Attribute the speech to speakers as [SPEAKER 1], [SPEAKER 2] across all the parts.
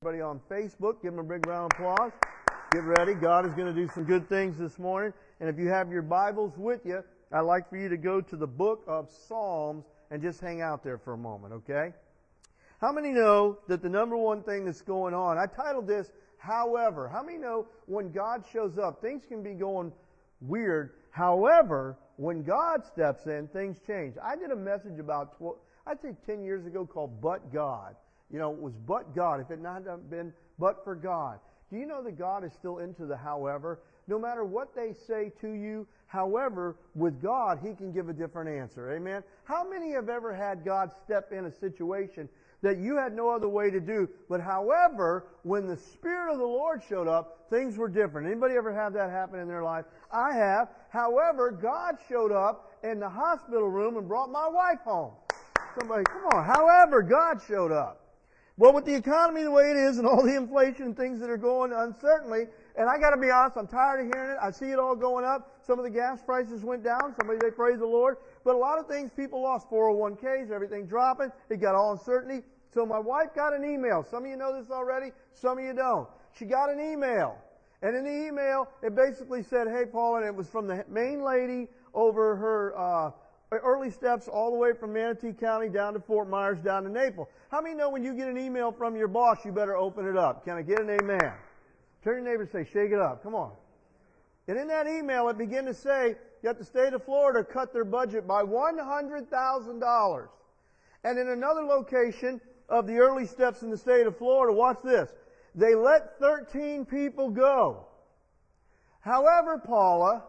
[SPEAKER 1] Everybody on Facebook, give them a big round of applause. Get ready. God is going to do some good things this morning. And if you have your Bibles with you, I'd like for you to go to the book of Psalms and just hang out there for a moment, okay? How many know that the number one thing that's going on, I titled this, However. How many know when God shows up, things can be going weird. However, when God steps in, things change. I did a message about, I'd say 10 years ago called But God. You know, it was but God. If it not been but for God. Do you know that God is still into the however? No matter what they say to you, however, with God, He can give a different answer. Amen? How many have ever had God step in a situation that you had no other way to do, but however, when the Spirit of the Lord showed up, things were different. Anybody ever have that happen in their life? I have. However, God showed up in the hospital room and brought my wife home. Somebody, come on. However, God showed up. Well, with the economy the way it is and all the inflation and things that are going uncertainly, and I got to be honest, I'm tired of hearing it. I see it all going up. Some of the gas prices went down. Somebody they praise the Lord, but a lot of things people lost 401ks, everything dropping. It got all uncertainty. So my wife got an email. Some of you know this already. Some of you don't. She got an email, and in the email it basically said, "Hey, Paula," and it was from the main lady over her. Uh, early steps all the way from Manatee County down to Fort Myers, down to Naples. How many know when you get an email from your boss, you better open it up? Can I get an amen? Turn your neighbor and say, shake it up. Come on. And in that email, it began to say that the state of Florida cut their budget by $100,000. And in another location of the early steps in the state of Florida, watch this. They let 13 people go. However, Paula,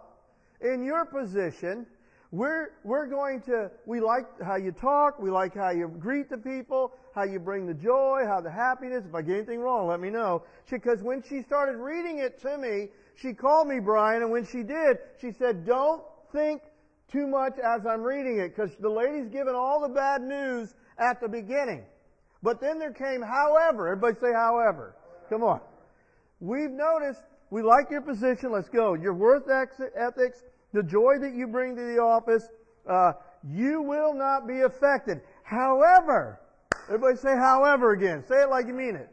[SPEAKER 1] in your position, we're, we're going to, we like how you talk, we like how you greet the people, how you bring the joy, how the happiness. If I get anything wrong, let me know. Because when she started reading it to me, she called me Brian, and when she did, she said, don't think too much as I'm reading it, because the lady's given all the bad news at the beginning. But then there came however. Everybody say however. Come on. We've noticed, we like your position, let's go. Your worth ethics, the joy that you bring to the office, uh, you will not be affected. However, everybody say however again. Say it like you mean it.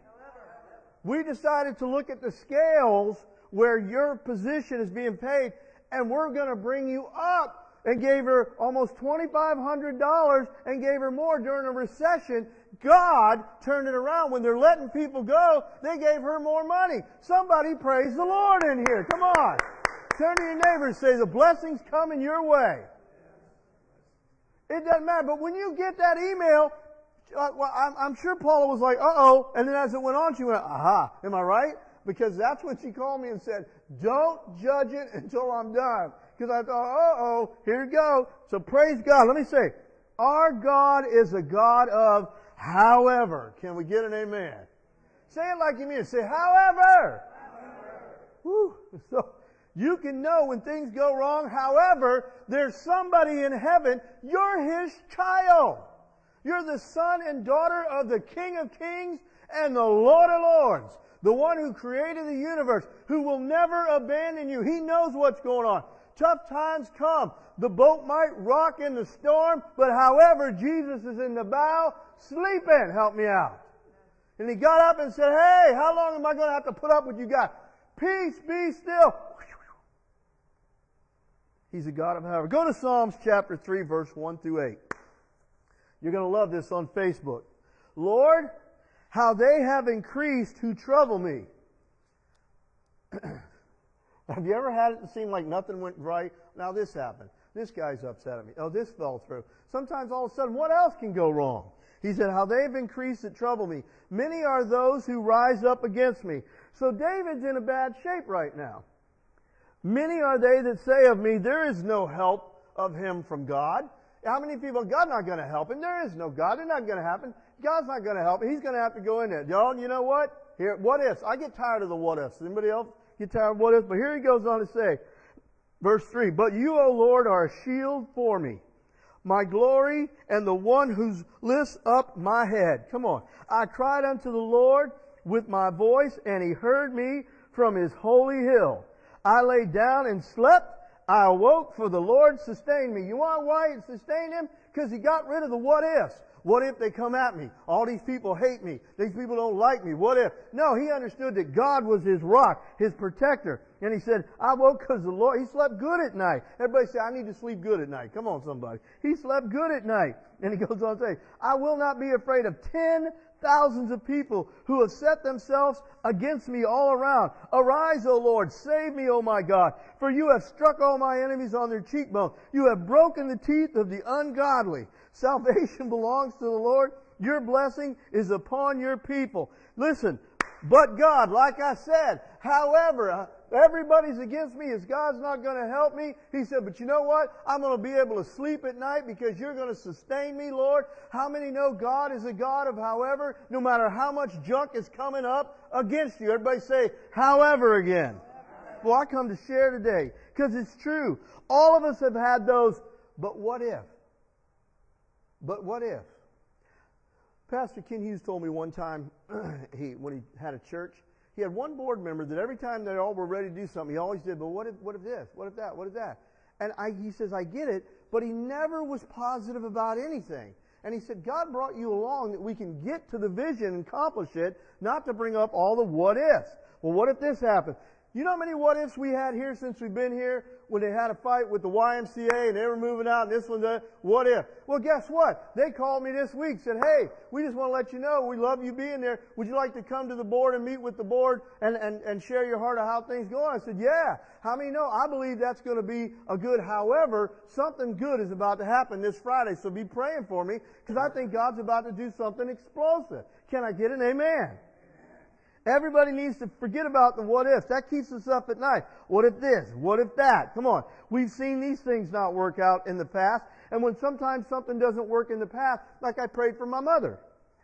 [SPEAKER 1] We decided to look at the scales where your position is being paid and we're going to bring you up and gave her almost $2,500 and gave her more during a recession. God turned it around. When they're letting people go, they gave her more money. Somebody praise the Lord in here. Come on. Turn to your neighbor and say, the blessing's coming your way. It doesn't matter. But when you get that email, uh, well, I'm, I'm, sure Paula was like, uh-oh. And then as it went on, she went, aha. Am I right? Because that's when she called me and said, don't judge it until I'm done. Because I thought, uh-oh, here you go. So praise God. Let me say, our God is a God of however. Can we get an amen? Say it like you mean it. Say, however. however. Whew. So, you can know when things go wrong. However, there's somebody in heaven. You're his child. You're the son and daughter of the King of Kings and the Lord of Lords. The one who created the universe, who will never abandon you. He knows what's going on. Tough times come. The boat might rock in the storm, but however, Jesus is in the bow, sleeping. Help me out. And he got up and said, Hey, how long am I going to have to put up with you guys? Peace, be still. He's a God of power. Go to Psalms chapter 3, verse 1 through 8. You're going to love this on Facebook. Lord, how they have increased who trouble me. have you ever had it seem like nothing went right? Now this happened. This guy's upset at me. Oh, this fell through. Sometimes all of a sudden, what else can go wrong? He said, How they've increased that trouble me. Many are those who rise up against me. So David's in a bad shape right now. Many are they that say of me, there is no help of him from God. How many people, God's not going to help him? There is no God. It's not going to happen. God's not going to help him. He's going to have to go in there. Y'all, you know what? Here, what ifs? I get tired of the what ifs. Anybody else get tired of what ifs? But here he goes on to say, verse 3, But you, O Lord, are a shield for me, my glory, and the one who lifts up my head. Come on. I cried unto the Lord with my voice, and he heard me from his holy hill. I lay down and slept. I awoke for the Lord sustained me. You want why it sustained him? Because he got rid of the what ifs. What if they come at me? All these people hate me. These people don't like me. What if? No, he understood that God was his rock, his protector. And he said, I woke because the Lord, he slept good at night. Everybody say, I need to sleep good at night. Come on, somebody. He slept good at night. And he goes on to say, I will not be afraid of ten thousands of people who have set themselves against me all around. Arise, O Lord, save me, O my God, for you have struck all my enemies on their cheekbone. You have broken the teeth of the ungodly. Salvation belongs to the Lord. Your blessing is upon your people. Listen, but God, like I said, however, everybody's against me. Is God's not going to help me? He said, but you know what? I'm going to be able to sleep at night because you're going to sustain me, Lord. How many know God is a God of however, no matter how much junk is coming up against you? Everybody say, however again. Well, I come to share today because it's true. All of us have had those, but what if? But what if? Pastor Ken Hughes told me one time, he when he had a church, he had one board member that every time they all were ready to do something, he always did, but what if, what if this? What if that? What if that? And I, he says, I get it, but he never was positive about anything. And he said, God brought you along that we can get to the vision and accomplish it, not to bring up all the what ifs. Well, what if this happened? You know how many what ifs we had here since we've been here? when they had a fight with the YMCA and they were moving out and this one, that, what if? Well, guess what? They called me this week, said, hey, we just want to let you know we love you being there. Would you like to come to the board and meet with the board and, and, and share your heart of how things go? I said, yeah. How many know? I believe that's going to be a good. However, something good is about to happen this Friday, so be praying for me because I think God's about to do something explosive. Can I get an amen? Everybody needs to forget about the what ifs. That keeps us up at night. What if this? What if that? Come on. We've seen these things not work out in the past. And when sometimes something doesn't work in the past, like I prayed for my mother,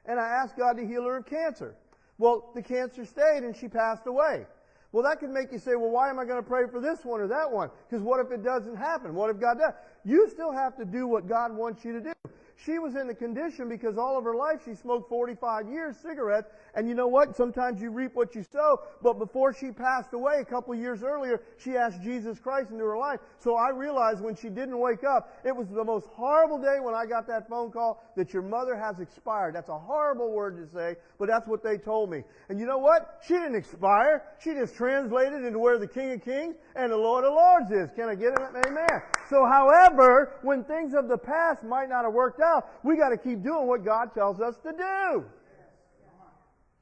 [SPEAKER 1] and I asked God to heal her of cancer. Well, the cancer stayed and she passed away. Well, that could make you say, well, why am I going to pray for this one or that one? Because what if it doesn't happen? What if God does? You still have to do what God wants you to do. She was in the condition because all of her life she smoked 45 years cigarettes. And you know what? Sometimes you reap what you sow. But before she passed away a couple years earlier, she asked Jesus Christ into her life. So I realized when she didn't wake up, it was the most horrible day when I got that phone call that your mother has expired. That's a horrible word to say, but that's what they told me. And you know what? She didn't expire. She just translated into where the King of Kings and the Lord of Lords is. Can I get an amen? So however, when things of the past might not have worked out, we got to keep doing what God tells us to do.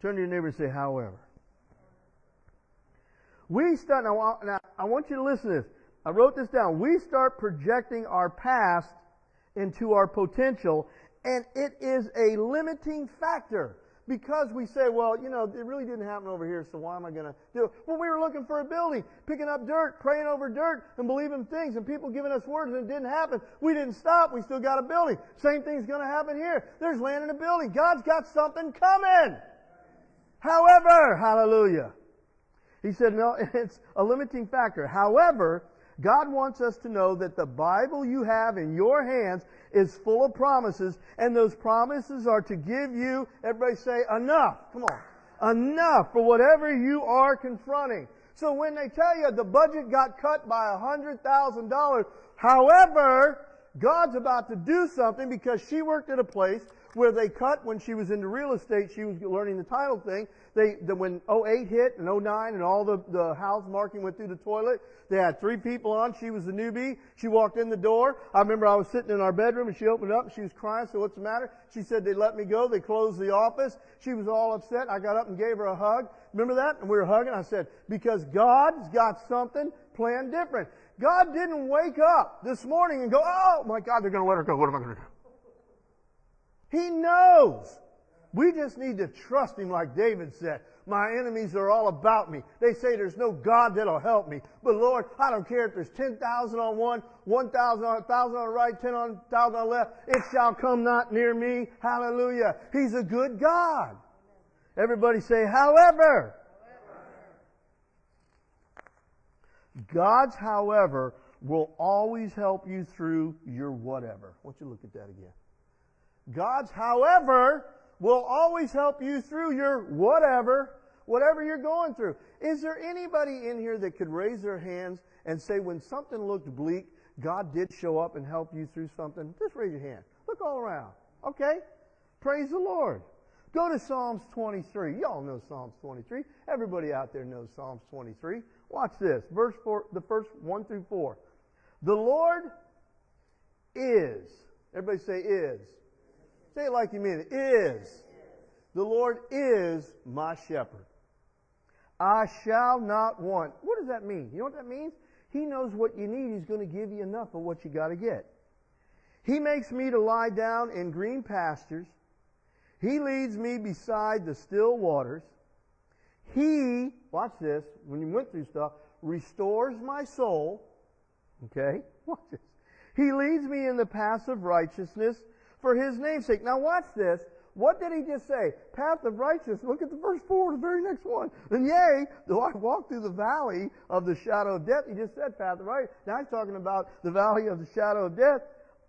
[SPEAKER 1] Turn to your neighbor and say, however. We start, now, now I want you to listen to this. I wrote this down. We start projecting our past into our potential, and it is a limiting factor because we say, well, you know, it really didn't happen over here, so why am I going to do it? When we were looking for a building, picking up dirt, praying over dirt, and believing things, and people giving us words, and it didn't happen, we didn't stop. We still got a building. Same thing's going to happen here. There's land in a building. God's got something coming. However, hallelujah. He said, no, it's a limiting factor. However, God wants us to know that the Bible you have in your hands is full of promises, and those promises are to give you, everybody say, enough. Come on. Enough for whatever you are confronting. So when they tell you the budget got cut by a $100,000, however, God's about to do something because she worked at a place where they cut when she was into real estate, she was learning the title thing. They, the, when 08 hit and 09 and all the, the house marking went through the toilet, they had three people on. She was the newbie. She walked in the door. I remember I was sitting in our bedroom and she opened up and she was crying. So what's the matter? She said they let me go. They closed the office. She was all upset. I got up and gave her a hug. Remember that? And we were hugging. I said, because God's got something planned different. God didn't wake up this morning and go, oh my God, they're going to let her go. What am I going to do? He knows. We just need to trust Him like David said. My enemies are all about me. They say there's no God that'll help me. But Lord, I don't care if there's 10,000 on one, 1,000 on, 1,000 on the right, 10,000 on the left. It shall come not near me. Hallelujah. He's a good God. Everybody say, however. God's however will always help you through your whatever. I want you to look at that again. God's however will always help you through your whatever, whatever you're going through. Is there anybody in here that could raise their hands and say when something looked bleak, God did show up and help you through something? Just raise your hand. Look all around. Okay? Praise the Lord. Go to Psalms 23. Y'all know Psalms 23. Everybody out there knows Psalms 23. Watch this. Verse 4, the first 1 through 4. The Lord is. Everybody say is. Say it like you mean it. Is. The Lord is my shepherd. I shall not want. What does that mean? You know what that means? He knows what you need. He's going to give you enough of what you got to get. He makes me to lie down in green pastures. He leads me beside the still waters. He, watch this, when you went through stuff, restores my soul. Okay? Watch this. He leads me in the paths of righteousness for his name's sake. Now watch this. What did he just say? Path of righteousness. Look at the verse 4, the very next one. And yea, though I walk through the valley of the shadow of death, he just said path of righteousness. Now he's talking about the valley of the shadow of death.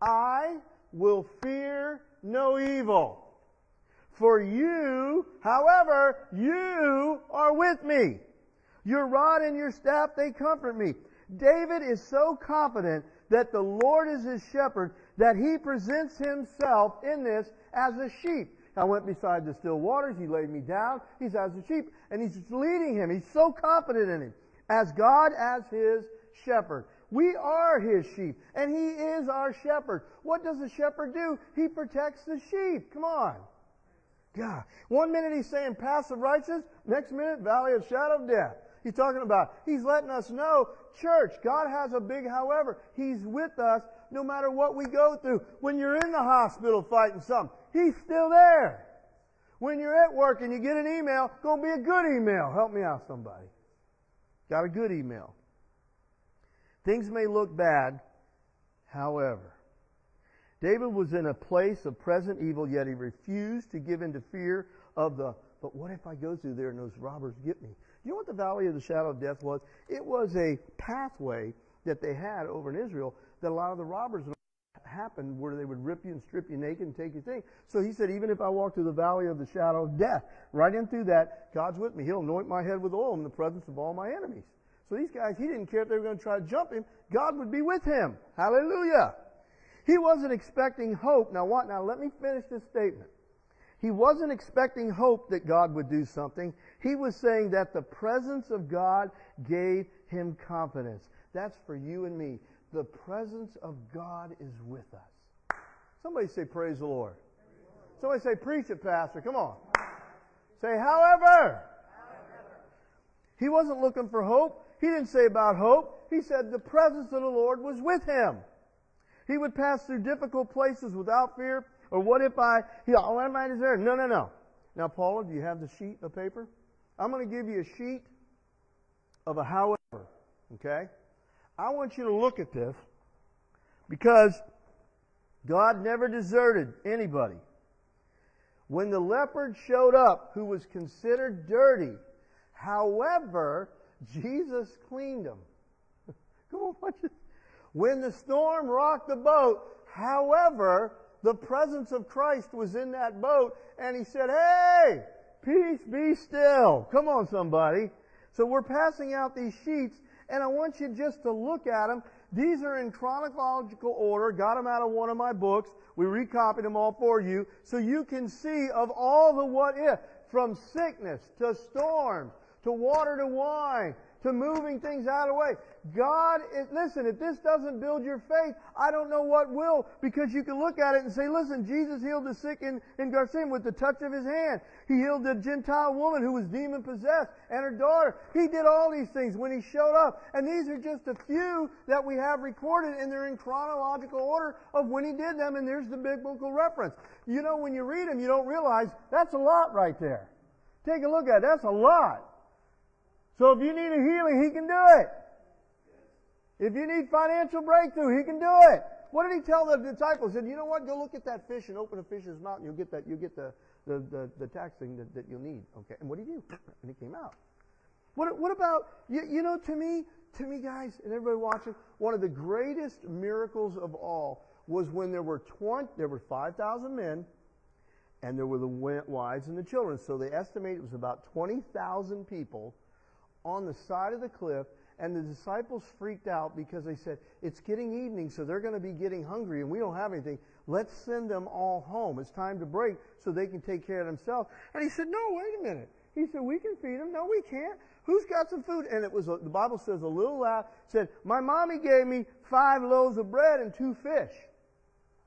[SPEAKER 1] I will fear no evil. For you, however, you are with me. Your rod and your staff, they comfort me. David is so confident that the Lord is his shepherd that he presents himself in this as a sheep. I went beside the still waters. He laid me down. He's as a sheep. And he's leading him. He's so confident in him. As God as his shepherd. We are his sheep. And he is our shepherd. What does a shepherd do? He protects the sheep. Come on. God. One minute he's saying of righteousness. Next minute, valley of shadow of death. He's talking about, he's letting us know, church, God has a big however. He's with us no matter what we go through. When you're in the hospital fighting something, He's still there. When you're at work and you get an email, gonna be a good email. Help me out, somebody. Got a good email. Things may look bad, however. David was in a place of present evil, yet he refused to give in to fear of the, but what if I go through there and those robbers get me? You know what the valley of the shadow of death was? It was a pathway that they had over in Israel that a lot of the robbers happened where they would rip you and strip you naked and take your thing. So he said, even if I walk through the valley of the shadow of death, right in through that, God's with me. He'll anoint my head with oil in the presence of all my enemies. So these guys, he didn't care if they were going to try to jump him. God would be with him. Hallelujah. He wasn't expecting hope. Now what? Now let me finish this statement. He wasn't expecting hope that God would do something. He was saying that the presence of God gave him confidence. That's for you and me. The presence of God is with us. Somebody say, Praise the Lord. Somebody say, Preach it, Pastor. Come on. Say, however. He wasn't looking for hope. He didn't say about hope. He said the presence of the Lord was with him. He would pass through difficult places without fear. Or what if I, he, oh, what am I there? No, no, no. Now, Paula, do you have the sheet of paper? I'm going to give you a sheet of a however. Okay? I want you to look at this because God never deserted anybody. When the leopard showed up, who was considered dirty, however, Jesus cleaned him. Come on, watch. When the storm rocked the boat, however, the presence of Christ was in that boat, and he said, Hey, peace be still. Come on, somebody. So we're passing out these sheets, and I want you just to look at them. These are in chronological order. Got them out of one of my books. We recopied them all for you, so you can see of all the what if, from sickness to storms to water to wine to moving things out of the way. God, listen, if this doesn't build your faith, I don't know what will, because you can look at it and say, listen, Jesus healed the sick in, in Garcia with the touch of his hand. He healed the Gentile woman who was demon possessed and her daughter. He did all these things when he showed up. And these are just a few that we have recorded and they're in chronological order of when he did them and there's the biblical reference. You know, when you read them, you don't realize that's a lot right there. Take a look at it. That's a lot. So if you need a healing, He can do it. If you need financial breakthrough, He can do it. What did He tell the disciples? He said, you know what? Go look at that fish and open a fish's mouth and you'll get that, you'll get the, the, the, the tax thing that, that you'll need. Okay. And what did he do? And it came out. What, what about, you, you know, to me, to me guys, and everybody watching, one of the greatest miracles of all was when there were 20, there were 5,000 men and there were the wives and the children. So they estimate it was about 20,000 people on the side of the cliff, and the disciples freaked out because they said, It's getting evening, so they're going to be getting hungry, and we don't have anything. Let's send them all home. It's time to break so they can take care of themselves. And he said, No, wait a minute. He said, We can feed them. No, we can't. Who's got some food? And it was, the Bible says, a little lad said, My mommy gave me five loaves of bread and two fish.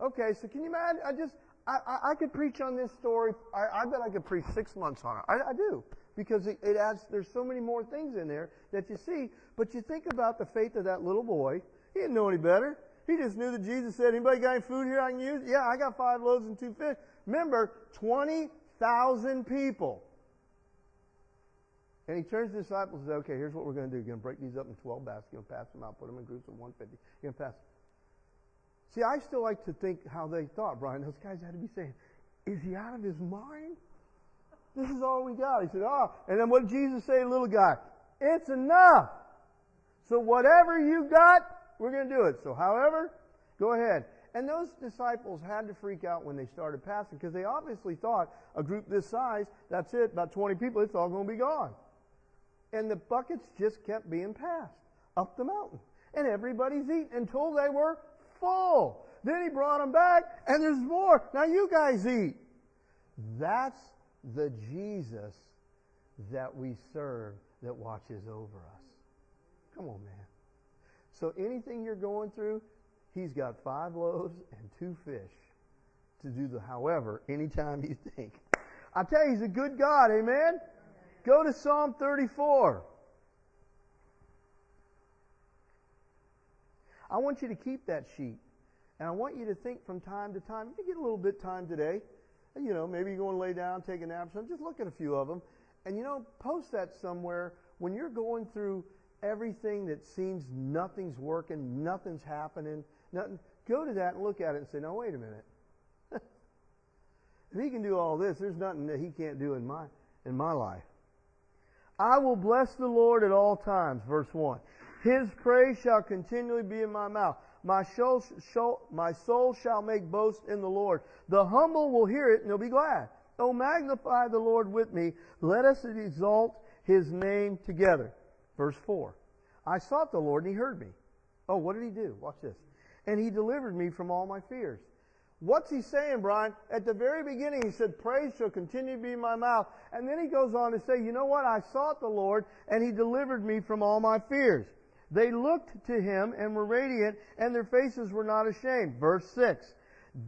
[SPEAKER 1] Okay, so can you imagine? I just, I, I, I could preach on this story. I, I bet I could preach six months on it. I, I do. Because it, it adds, there's so many more things in there that you see. But you think about the faith of that little boy. He didn't know any better. He just knew that Jesus said, anybody got any food here I can use? Yeah, I got five loaves and two fish. Remember, 20,000 people. And he turns to the disciples and says, okay, here's what we're going to do. You're going to break these up in 12 baskets. You're going to pass them out, put them in groups of 150. You're going to pass them. See, I still like to think how they thought, Brian. Those guys had to be saying, is he out of his mind? This is all we got. He said, oh. And then what did Jesus say to the little guy? It's enough. So whatever you got, we're going to do it. So however, go ahead. And those disciples had to freak out when they started passing because they obviously thought a group this size, that's it, about 20 people, it's all going to be gone. And the buckets just kept being passed up the mountain. And everybody's eating until they were full. Then he brought them back, and there's more. Now you guys eat. That's the Jesus that we serve that watches over us. Come on, man. So anything you're going through, he's got five loaves and two fish to do the however anytime you think. I tell you, he's a good God, amen? Go to Psalm 34. I want you to keep that sheet. And I want you to think from time to time, if you get a little bit time today, you know, maybe you go and lay down, take a nap, so just look at a few of them. And you know, post that somewhere when you're going through everything that seems nothing's working, nothing's happening, nothing. Go to that and look at it and say, no, wait a minute. if he can do all this, there's nothing that he can't do in my, in my life. I will bless the Lord at all times, verse 1. His praise shall continually be in my mouth. My soul, my soul shall make boast in the Lord. The humble will hear it and they'll be glad. Oh, magnify the Lord with me. Let us exalt his name together. Verse 4. I sought the Lord and he heard me. Oh, what did he do? Watch this. And he delivered me from all my fears. What's he saying, Brian? At the very beginning, he said, Praise shall continue to be in my mouth. And then he goes on to say, You know what? I sought the Lord, and he delivered me from all my fears. They looked to him and were radiant, and their faces were not ashamed. Verse 6.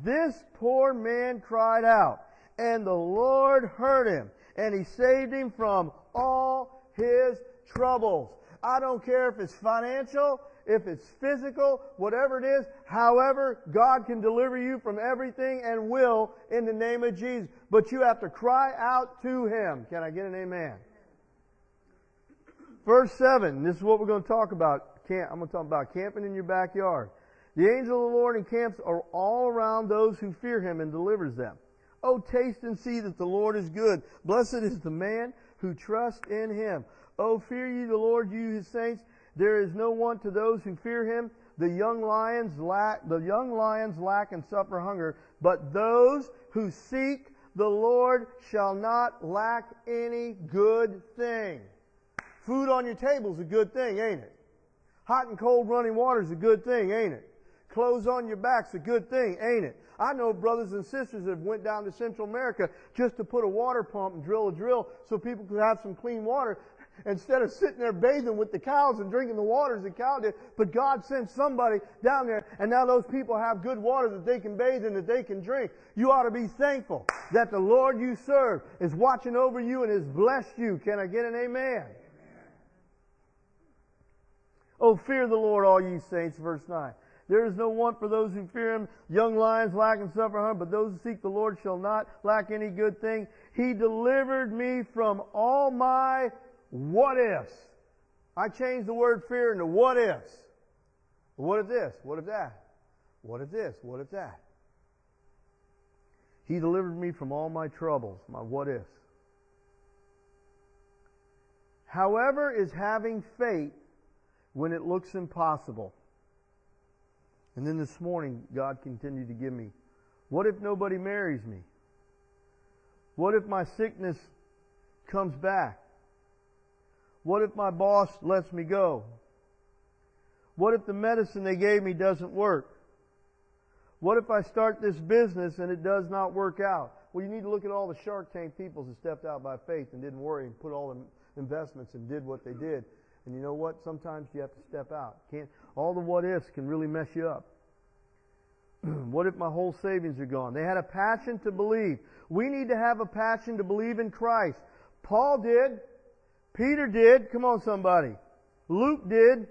[SPEAKER 1] This poor man cried out, and the Lord heard him, and he saved him from all his troubles. I don't care if it's financial, if it's physical, whatever it is. However, God can deliver you from everything and will in the name of Jesus. But you have to cry out to Him. Can I get an amen? Verse 7, this is what we're going to talk about. Camp, I'm going to talk about camping in your backyard. The angel of the Lord encamps all around those who fear him and delivers them. Oh, taste and see that the Lord is good. Blessed is the man who trusts in him. Oh, fear ye the Lord, you his saints. There is no want to those who fear him. The young lions lack, the young lions lack and suffer hunger, but those who seek the Lord shall not lack any good thing. Food on your table is a good thing, ain't it? Hot and cold running water is a good thing, ain't it? Clothes on your back's a good thing, ain't it? I know brothers and sisters that have went down to Central America just to put a water pump and drill a drill so people could have some clean water instead of sitting there bathing with the cows and drinking the waters the cow did. But God sent somebody down there, and now those people have good water that they can bathe in, that they can drink. You ought to be thankful that the Lord you serve is watching over you and has blessed you. Can I get an amen? Oh, fear the Lord, all ye saints, verse 9. There is no want for those who fear him. Young lions lack and suffer hunger, but those who seek the Lord shall not lack any good thing. He delivered me from all my what ifs. I changed the word fear into what ifs. What if this? What if that? What if this? What if that? He delivered me from all my troubles, my what ifs. However, is having faith when it looks impossible. And then this morning, God continued to give me, what if nobody marries me? What if my sickness comes back? What if my boss lets me go? What if the medicine they gave me doesn't work? What if I start this business and it does not work out? Well, you need to look at all the Shark Tank people who stepped out by faith and didn't worry and put all the investments and did what they did. And you know what? Sometimes you have to step out. Can't all the what ifs can really mess you up. what if my whole savings are gone? They had a passion to believe. We need to have a passion to believe in Christ. Paul did. Peter did. Come on, somebody. Luke did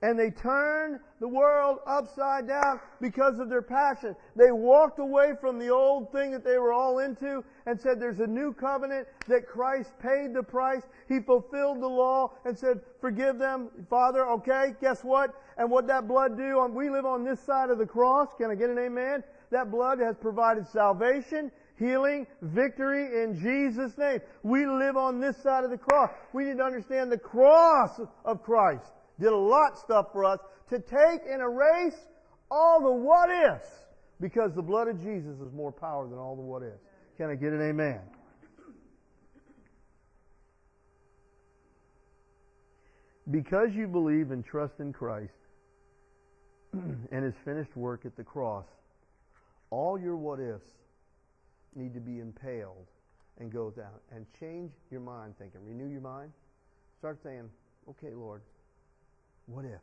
[SPEAKER 1] and they turned the world upside down because of their passion. They walked away from the old thing that they were all into and said there's a new covenant that Christ paid the price. He fulfilled the law and said, forgive them, Father, okay, guess what? And what that blood do? We live on this side of the cross. Can I get an amen? That blood has provided salvation, healing, victory in Jesus' name. We live on this side of the cross. We need to understand the cross of Christ did a lot of stuff for us to take and erase all the what ifs because the blood of Jesus is more power than all the what ifs. Can I get an amen? Because you believe and trust in Christ and his finished work at the cross, all your what ifs need to be impaled and go down. And change your mind thinking. Renew your mind. Start saying, okay, Lord, what if?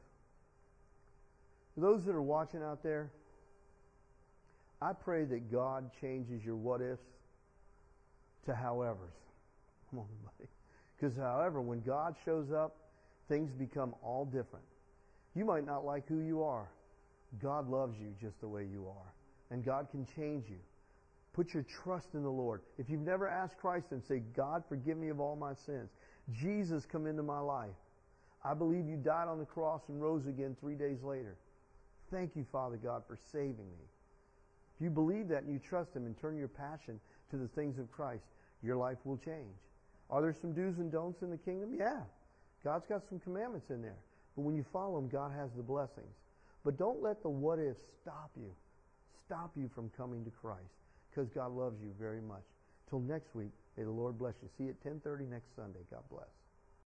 [SPEAKER 1] For those that are watching out there, I pray that God changes your what ifs to howevers. Come on, buddy. Because however, when God shows up, things become all different. You might not like who you are. God loves you just the way you are. And God can change you. Put your trust in the Lord. If you've never asked Christ and say, God, forgive me of all my sins. Jesus, come into my life. I believe you died on the cross and rose again three days later. Thank you, Father God, for saving me. If you believe that and you trust Him and turn your passion to the things of Christ, your life will change. Are there some do's and don'ts in the kingdom? Yeah. God's got some commandments in there. But when you follow them, God has the blessings. But don't let the what ifs stop you. Stop you from coming to Christ because God loves you very much. Till next week, may the Lord bless you. See you at 10:30 next Sunday. God bless.